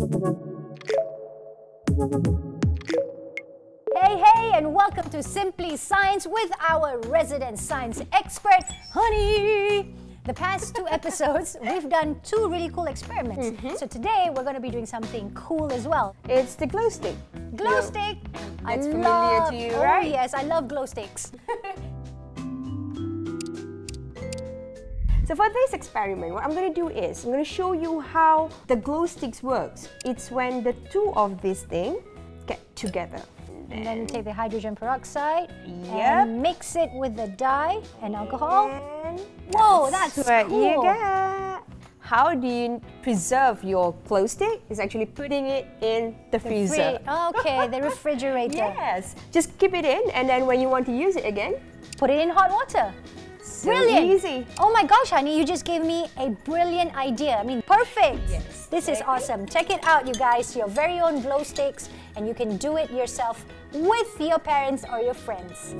Hey, hey, and welcome to Simply Science with our resident science expert, Honey. The past two episodes, we've done two really cool experiments. Mm-hmm. So today, we're going to be doing something cool as well. It's the glow stick. Glow stick. That's I familiar to you, oh, right? yes, I love glow sticks. So for this experiment, what I'm going to do is I'm going to show you how the glow sticks works. It's when the two of these things get together. And then we take the hydrogen peroxide Yep. and mix it with the dye and alcohol. And Whoa, that's what you cool. get. How do you preserve your glow stick? Is actually putting it in the, freezer. Fri- okay, the refrigerator. Yes. Just keep it in, and then when you want to use it again, Put it in hot water. So Brilliant. easy. Oh my gosh, honey, you just gave me a brilliant idea. I mean, perfect. Yes. This is awesome. Check it out, you guys. Your very own glow sticks, and you can do it yourself with your parents or your friends.